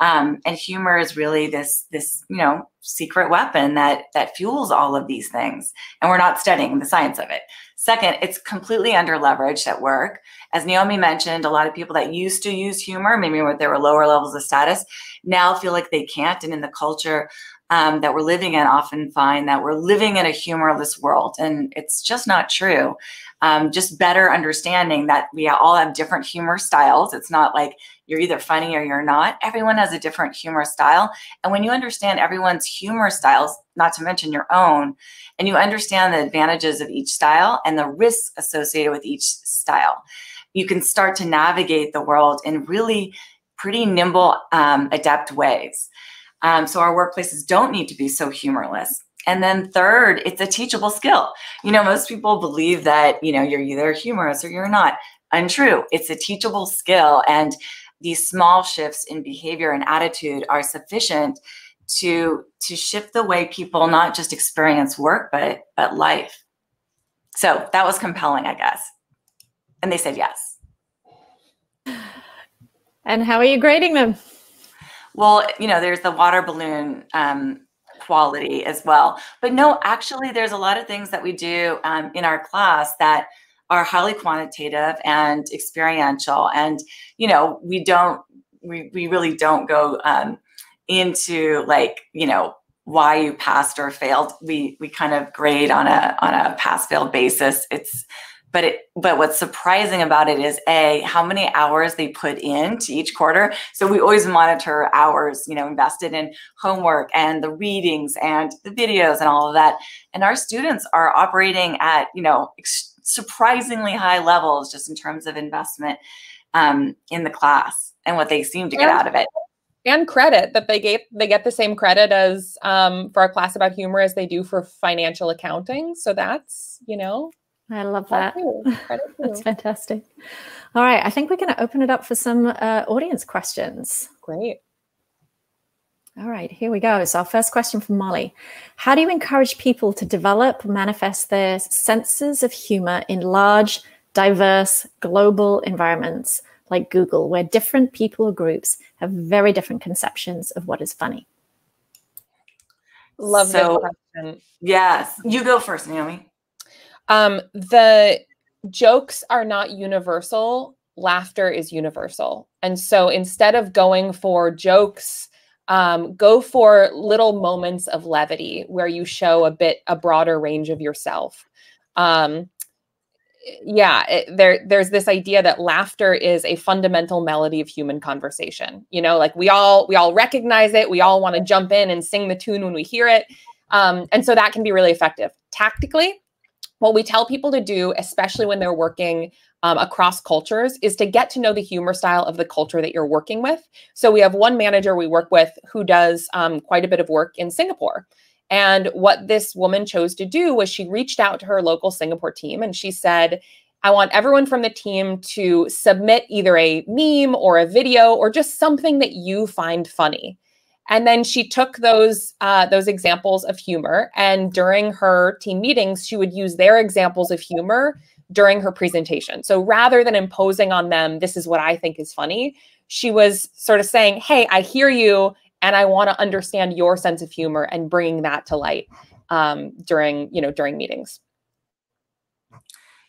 Um, and humor is really this this you know secret weapon that that fuels all of these things. And we're not studying the science of it. Second, it's completely under leveraged at work. As Naomi mentioned, a lot of people that used to use humor, maybe when there were lower levels of status, now feel like they can't. And in the culture um, that we're living in, often find that we're living in a humorless world. And it's just not true. Um, just better understanding that we all have different humor styles. It's not like you're either funny or you're not. Everyone has a different humor style. And when you understand everyone's humor styles, not to mention your own, and you understand the advantages of each style and the risks associated with each style, you can start to navigate the world in really pretty nimble, um, adept ways. Um, so our workplaces don't need to be so humorless. And then third, it's a teachable skill. You know, most people believe that, you know, you're either humorous or you're not. Untrue. It's a teachable skill. And these small shifts in behavior and attitude are sufficient to to shift the way people not just experience work but but life so that was compelling i guess and they said yes and how are you grading them well you know there's the water balloon um, quality as well. But no actually there's a lot of things that we do um, in our class that are highly quantitative and experiential. And you know we don't we, we really don't go um, into like you know why you passed or failed. We we kind of grade on a on a pass fail basis. It's but it but what's surprising about it is a how many hours they put in to each quarter. So we always monitor hours you know invested in homework and the readings and the videos and all of that. And our students are operating at you know ex- surprisingly high levels just in terms of investment um, in the class and what they seem to get out of it. and credit that they get they get the same credit as um, for a class about humor as they do for financial accounting. So that's you know i love that that's fantastic all right i think we're going to open it up for some uh, audience questions great all right, here we go. So, our first question from Molly How do you encourage people to develop, manifest their senses of humor in large, diverse, global environments like Google, where different people or groups have very different conceptions of what is funny? Love so, that question. Yes. You go first, Naomi. Um, the jokes are not universal, laughter is universal. And so instead of going for jokes, um, go for little moments of levity where you show a bit a broader range of yourself. Um, yeah it, there there's this idea that laughter is a fundamental melody of human conversation. You know like we all we all recognize it. We all want to jump in and sing the tune when we hear it. Um, and so that can be really effective. Tactically what we tell people to do especially when they're working um, across cultures is to get to know the humor style of the culture that you're working with. So we have one manager we work with who does um, quite a bit of work in Singapore. And what this woman chose to do was she reached out to her local Singapore team and she said, I want everyone from the team to submit either a meme or a video or just something that you find funny. And then she took those uh, those examples of humor, and during her team meetings, she would use their examples of humor during her presentation. So rather than imposing on them, this is what I think is funny, she was sort of saying, Hey, I hear you, and I want to understand your sense of humor and bringing that to light um, during, you know, during meetings.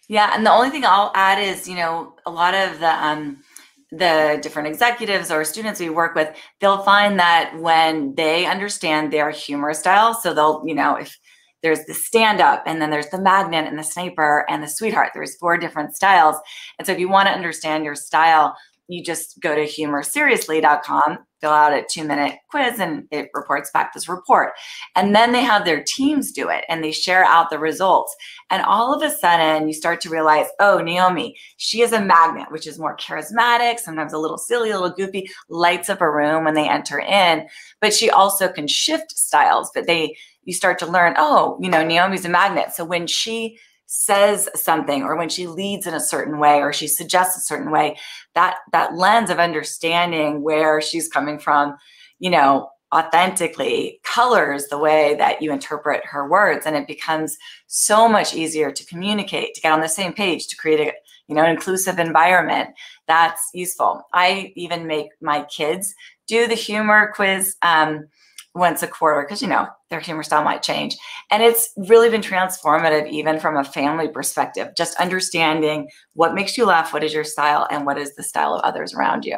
Yeah, and the only thing I'll add is, you know, a lot of the um, the different executives or students we work with, they'll find that when they understand their humor style, so they'll, you know, if there's the stand up and then there's the magnet and the sniper and the sweetheart. There's four different styles. And so if you want to understand your style, you just go to humorseriously.com, fill out a two minute quiz, and it reports back this report. And then they have their teams do it and they share out the results. And all of a sudden, you start to realize, oh, Naomi, she is a magnet, which is more charismatic, sometimes a little silly, a little goofy, lights up a room when they enter in. But she also can shift styles, but they, you start to learn, oh, you know, Naomi's a magnet. So when she says something or when she leads in a certain way or she suggests a certain way that that lens of understanding where she's coming from you know authentically colors the way that you interpret her words and it becomes so much easier to communicate to get on the same page to create a you know an inclusive environment that's useful. I even make my kids do the humor quiz um, once a quarter because you know their humor style might change. And it's really been transformative even from a family perspective just understanding what makes you laugh what is your style and what is the style of others around you.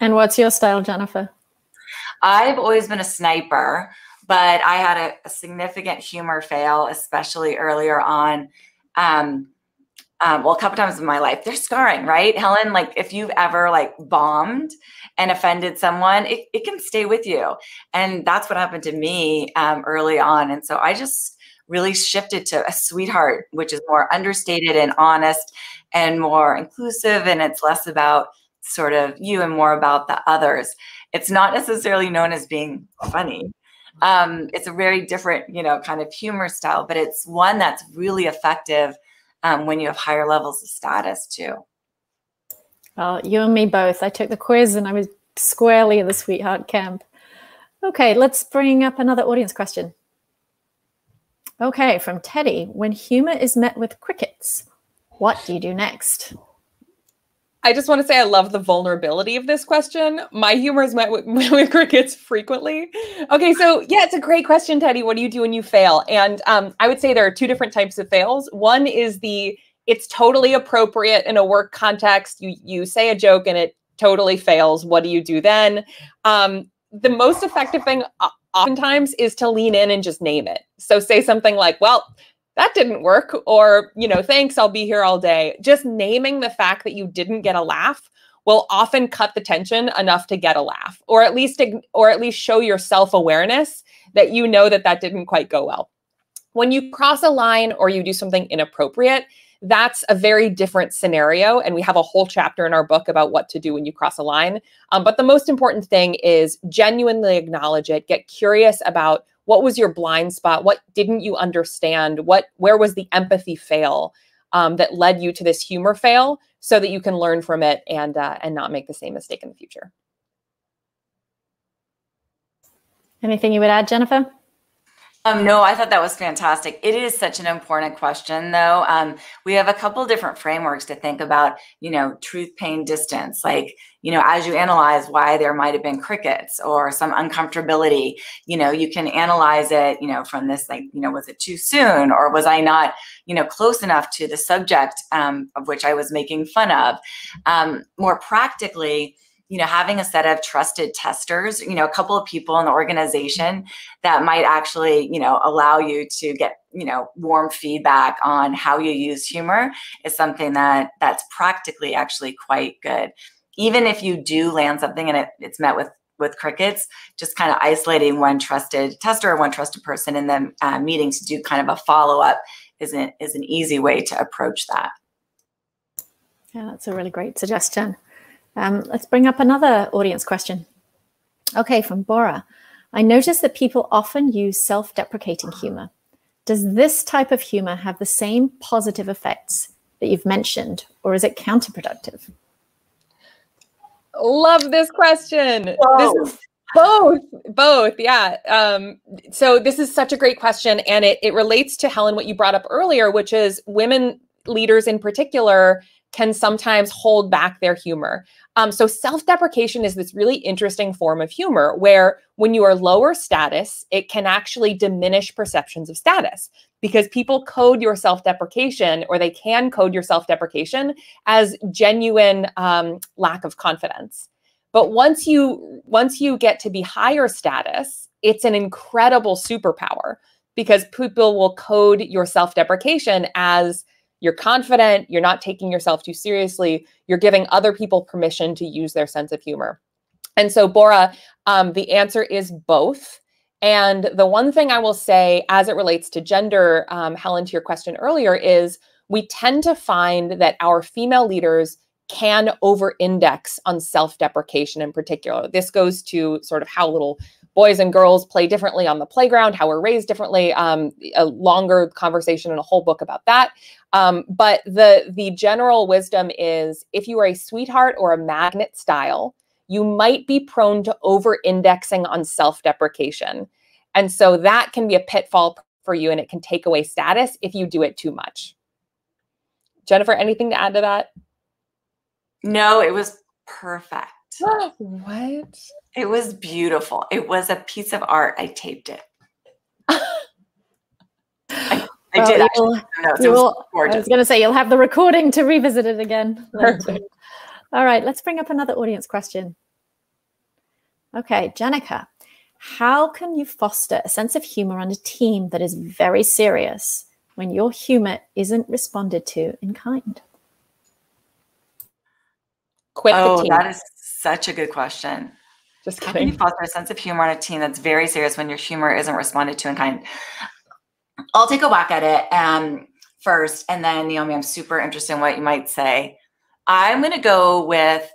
And what's your style jennifer? I've always been a sniper but i had a, a significant humor fail especially earlier on. Um, um, well, a couple times in my life, they're scarring, right? Helen, like if you've ever like bombed and offended someone, it, it can stay with you. And that's what happened to me um, early on. And so I just really shifted to a sweetheart, which is more understated and honest and more inclusive. And it's less about sort of you and more about the others. It's not necessarily known as being funny. Um, it's a very different, you know, kind of humor style, but it's one that's really effective um, when you have higher levels of status too. Well, you and me both. I took the quiz and I was squarely in the sweetheart camp. Okay, let's bring up another audience question. Okay, from Teddy. When humor is met with crickets, what do you do next? I just want to say I love the vulnerability of this question. My humor is met with, with, crickets frequently. Okay, so yeah, it's a great question, Teddy. What do you do when you fail? And um, I would say there are two different types of fails. One is the it's totally appropriate in a work context. You you say a joke and it totally fails. What do you do then? Um, the most effective thing oftentimes is to lean in and just name it. So say something like, "Well, that didn't work," or you know, "Thanks, I'll be here all day." Just naming the fact that you didn't get a laugh will often cut the tension enough to get a laugh, or at least or at least show your self awareness that you know that that didn't quite go well. When you cross a line or you do something inappropriate, that's a very different scenario. And we have a whole chapter in our book about what to do when you cross a line. Um, but the most important thing is genuinely acknowledge it, get curious about what was your blind spot, what didn't you understand, what where was the empathy fail um, that led you to this humor fail, so that you can learn from it and uh, and not make the same mistake in the future. Anything you would add, Jennifer? Um, no, I thought that was fantastic. It is such an important question, though. Um, we have a couple different frameworks to think about, you know, truth, pain, distance. Like, you know, as you analyze why there might have been crickets or some uncomfortability, you know, you can analyze it, you know, from this, like, you know, was it too soon or was I not, you know, close enough to the subject um, of which I was making fun of? Um, more practically, you know having a set of trusted testers you know a couple of people in the organization that might actually you know allow you to get you know warm feedback on how you use humor is something that that's practically actually quite good. Even if you do land something and it, it's met with with crickets just kind of isolating one trusted tester or one trusted person in the uh, meeting to do kind of a follow-up is an, is an easy way to approach that. Yeah that's a really great suggestion um, let's bring up another audience question. Okay, from Bora. I notice that people often use self deprecating humor. Does this type of humor have the same positive effects that you've mentioned, or is it counterproductive? Love this question. This is both, both, yeah. Um, so this is such a great question, and it it relates to Helen what you brought up earlier, which is women leaders in particular can sometimes hold back their humor. Um, so self deprecation is this really interesting form of humor where when you are lower status, it can actually diminish perceptions of status because people code your self deprecation or they can code your self deprecation as genuine um, lack of confidence. But once you once you get to be higher status, it's an incredible superpower because people will code your self deprecation as you're confident, you're not taking yourself too seriously, you're giving other people permission to use their sense of humor. And so, Bora, um, the answer is both. And the one thing I will say as it relates to gender, um, Helen, to your question earlier, is we tend to find that our female leaders can over index on self deprecation in particular. This goes to sort of how little boys and girls play differently on the playground, how we're raised differently. Um, a longer conversation and a whole book about that. Um, but the the general wisdom is if you are a sweetheart or a magnet style, you might be prone to over indexing on self deprecation. And so that can be a pitfall for you and it can take away status if you do it too much. Jennifer, anything to add to that? No, it was perfect. what? It was beautiful. It was a piece of art. I taped it. I, I well, did. Actually, it was gorgeous. I was going to say you'll have the recording to revisit it again. Perfect. All right, let's bring up another audience question. Okay, Janica, how can you foster a sense of humor on a team that is very serious when your humor isn't responded to in kind? Quit oh, that is such a good question. Just kidding. How can you foster a sense of humor on a team that's very serious when your humor isn't responded to in kind? I'll take a whack at it um, first, and then Naomi, I'm super interested in what you might say. I'm going to go with,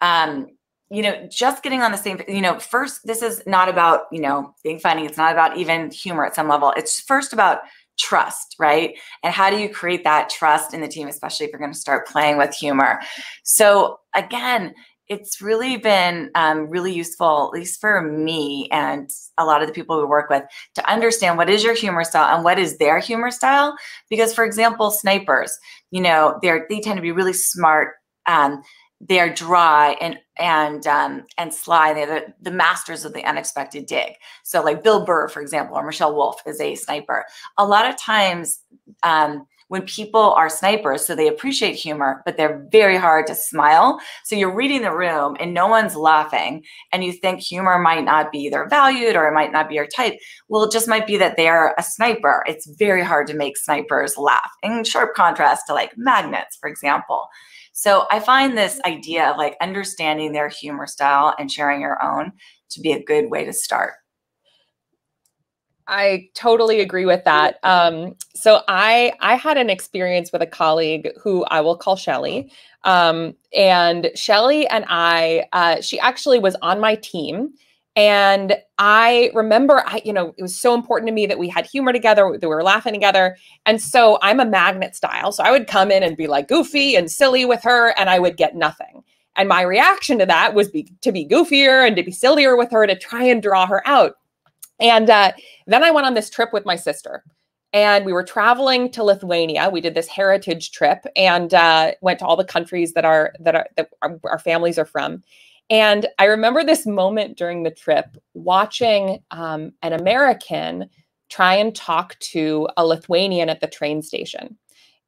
um, you know, just getting on the same. You know, first, this is not about you know being funny. It's not about even humor at some level. It's first about trust, right? And how do you create that trust in the team, especially if you're going to start playing with humor? So again, it's really been um, really useful, at least for me and a lot of the people we work with, to understand what is your humor style and what is their humor style. Because, for example, snipers, you know, they're they tend to be really smart. Um, they're dry and and um, and sly. They're the, the masters of the unexpected dig. So, like Bill Burr, for example, or Michelle Wolf is a sniper. A lot of times. Um, when people are snipers, so they appreciate humor, but they're very hard to smile. So you're reading the room and no one's laughing, and you think humor might not be their valued or it might not be your type. Well, it just might be that they're a sniper. It's very hard to make snipers laugh, in sharp contrast to like magnets, for example. So I find this idea of like understanding their humor style and sharing your own to be a good way to start. I totally agree with that. Um, so I I had an experience with a colleague who I will call Shelly, um, and Shelly and I, uh, she actually was on my team, and I remember I you know it was so important to me that we had humor together, that we were laughing together, and so I'm a magnet style, so I would come in and be like goofy and silly with her, and I would get nothing. And my reaction to that was be, to be goofier and to be sillier with her to try and draw her out. And uh, then I went on this trip with my sister and we were traveling to Lithuania. We did this heritage trip and uh, went to all the countries that are that that our, our, families are from. And I remember this moment during the trip watching um, an American try and talk to a Lithuanian at the train station.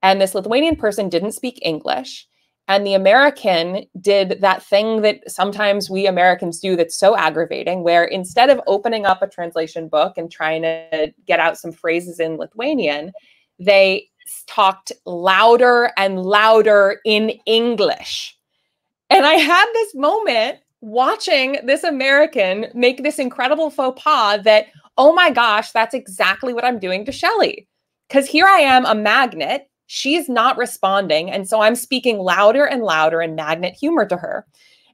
And this Lithuanian person didn't speak English. And the American did that thing that sometimes we Americans do that's so aggravating, where instead of opening up a translation book and trying to get out some phrases in Lithuanian, they talked louder and louder in English. And I had this moment watching this American make this incredible faux pas that, oh my gosh, that's exactly what I'm doing to Shelly. Because here I am, a magnet she's not responding. And so I'm speaking louder and louder and magnet humor to her.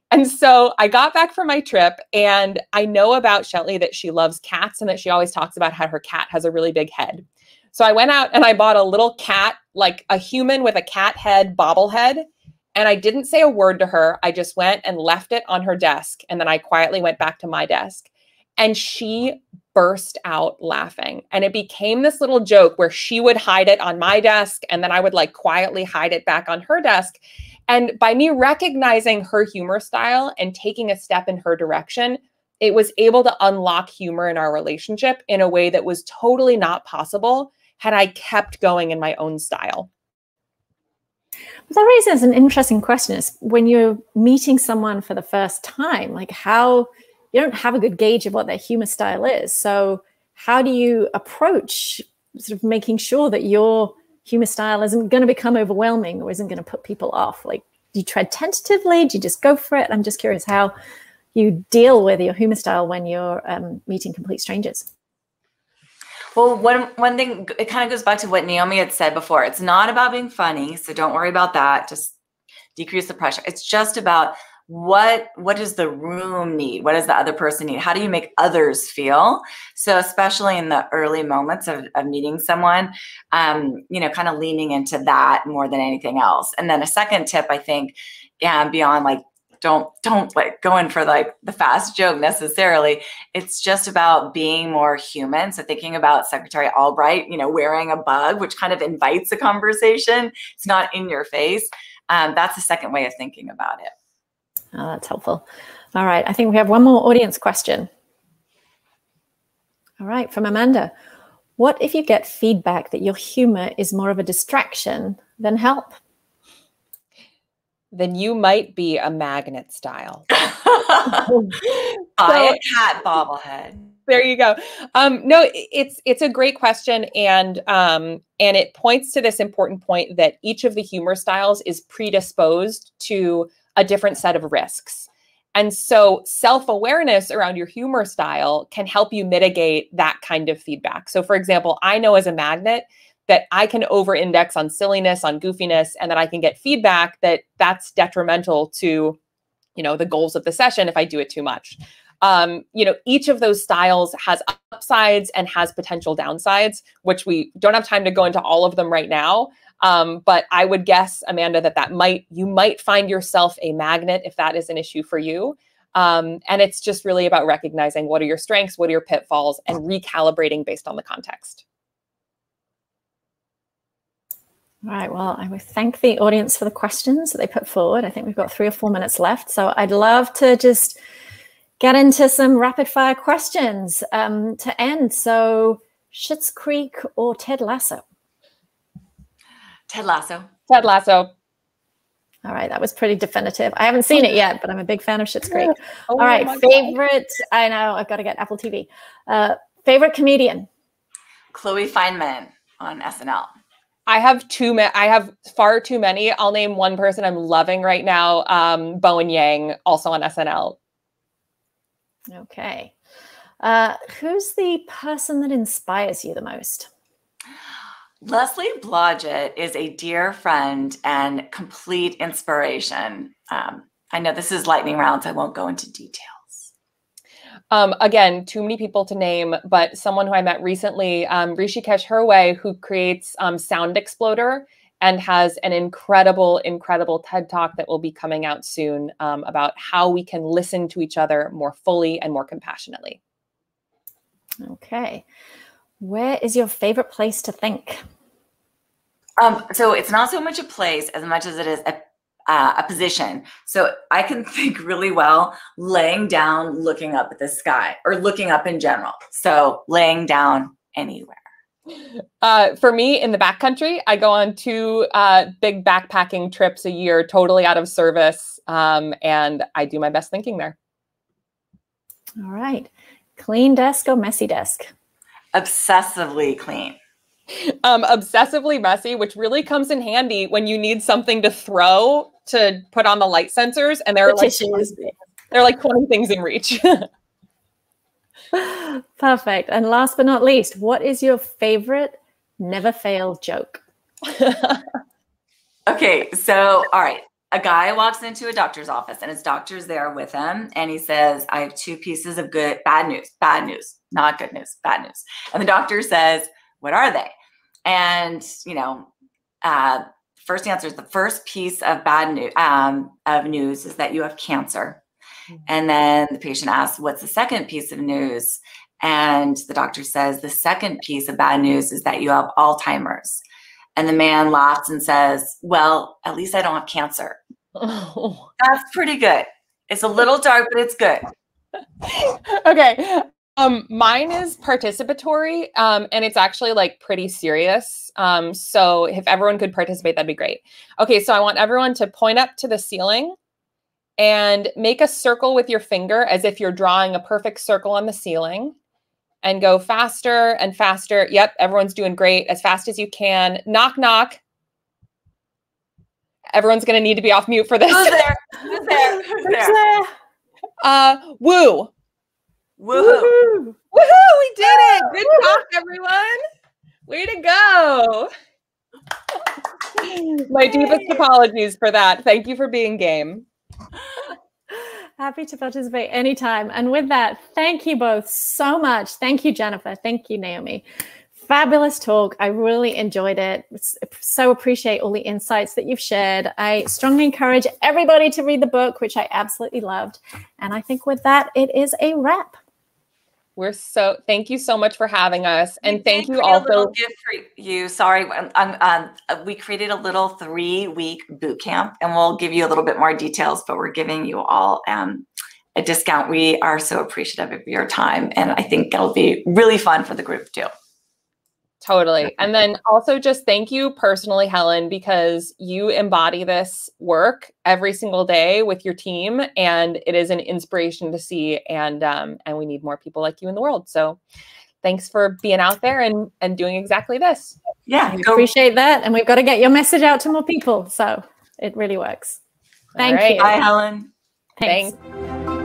And so I got back from my trip and I know about Shelly that she loves cats and that she always talks about how her cat has a really big head. So I went out and I bought a little cat, like a human with a cat head bobblehead. And I didn't say a word to her. I just went and left it on her desk. And then I quietly went back to my desk. And she burst out laughing. And it became this little joke where she would hide it on my desk and then I would like quietly hide it back on her desk. And by me recognizing her humor style and taking a step in her direction, it was able to unlock humor in our relationship in a way that was totally not possible had I kept going in my own style. That raises an interesting question is when you're meeting someone for the first time, like how you don't have a good gauge of what their humor style is. So how do you approach sort of making sure that your humor style isn't going to become overwhelming or isn't going to put people off? Like, do you tread tentatively? Do you just go for it? I'm just curious how you deal with your humor style when you're um, meeting complete strangers. Well, one one thing it kind of goes back to what Naomi had said before. It's not about being funny, so don't worry about that. Just decrease the pressure. It's just about what what does the room need? What does the other person need? How do you make others feel? So especially in the early moments of, of meeting someone um, you know kind of leaning into that more than anything else. And then a second tip i think yeah beyond like don't don't like go in for like the fast joke necessarily. It's just about being more human. So thinking about secretary albright you know wearing a bug which kind of invites a conversation. It's not in your face. Um, that's the second way of thinking about it Oh, that's helpful. All right, I think we have one more audience question. All right, from Amanda. What if you get feedback that your humor is more of a distraction than help? Then you might be a magnet style. Buy a cat bobblehead. There you go. Um, no, it's it's a great question, and um, and it points to this important point that each of the humor styles is predisposed to a different set of risks. And so self awareness around your humor style can help you mitigate that kind of feedback. So, for example, I know as a magnet that I can over index on silliness, on goofiness, and that I can get feedback that that's detrimental to, you know, the goals of the session if I do it too much. Um, you know, each of those styles has upsides and has potential downsides, which we don't have time to go into all of them right now. Um, but I would guess, Amanda, that that might you might find yourself a magnet if that is an issue for you. Um, and it's just really about recognizing what are your strengths, what are your pitfalls, and recalibrating based on the context. All right. Well, I would thank the audience for the questions that they put forward. I think we've got three or four minutes left. So I'd love to just get into some rapid fire questions um, to end. So, Schitt's Creek or Ted Lasso? Ted Lasso. Ted Lasso. All right, that was pretty definitive. I haven't seen it yet, but I'm a big fan of Schitt's Creek. Oh All right, favorite. God. I know I've got to get Apple TV. Uh, favorite comedian. Chloe Fineman on SNL. I have too many. I have far too many. I'll name one person I'm loving right now. Um, Bowen Yang, also on SNL. Okay. Uh, who's the person that inspires you the most? Leslie Blodgett is a dear friend and complete inspiration. Um, I know this is lightning rounds. I won't go into details. Um, again, too many people to name, but someone who I met recently, um, Hrishikesh Hirway, who creates um, Song Exploder and has an incredible, incredible TED Talk that will be coming out soon um, about how we can listen to each other more fully and more compassionately. Okay. Where is your favorite place to think? Um, so it's not so much a place as much as it is a, uh, a position. So I can think really well laying down, looking up at the sky, or looking up in general. So laying down anywhere. Uh, for me, in the backcountry, I go on two uh, big backpacking trips a year, totally out of service, um, and I do my best thinking there. All right, clean desk or messy desk? Obsessively clean. Um, obsessively messy, which really comes in handy when you need something to throw to put on the light sensors, and there are like 20, there are like twenty things in reach. Perfect. And last but not least, what is your favorite never fail joke? okay, so all right, a guy walks into a doctor's office and his doctor's there with him and he says i have two pieces of good bad news bad news not good news bad news and the doctor says what are they and you know uh, first answer is the first piece of bad news um, of news is that you have cancer mm-hmm. and then the patient asks what's the second piece of news and the doctor says the second piece of bad news is that you have alzheimer's and the man laughs and says, Well, at least I don't have cancer. Oh. That's pretty good. It's a little dark, but it's good. okay. Um, mine is participatory, um, and it's actually like pretty serious. Um, so if everyone could participate, that'd be great. Okay, so I want everyone to point up to the ceiling and make a circle with your finger as if you're drawing a perfect circle on the ceiling and go faster and faster. Yep, everyone's doing great as fast as you can. Knock, knock. Everyone's going to need to be off mute for this. Who's there? Who's there? Who's there? Uh, woo. Woohoo. Woohoo, we did it. Good talk, everyone. Way to go. My deepest apologies for that. Thank you for being game. Happy to participate anytime. And with that, thank you both so much. Thank you, Jennifer. Thank you, Naomi. Fabulous talk. I really enjoyed it. So appreciate all the insights that you've shared. I strongly encourage everybody to read the book, which I absolutely loved. And I think with that, it is a wrap. We're so thank you so much for having us, and thank you also. gift for you. Sorry, um, um, we created a little three-week boot camp, and we'll give you a little bit more details. But we're giving you all um, a discount. We are so appreciative of your time, and I think it'll be really fun for the group too. Totally. And then also just thank you personally, Helen, because you embody this work every single day with your team. And it is an inspiration to see. And um, and we need more people like you in the world. So thanks for being out there and and doing exactly this. Yeah. We appreciate that. And we've got to get your message out to more people. So it really works. Thank right. you. Bye, Helen. Thanks. thanks.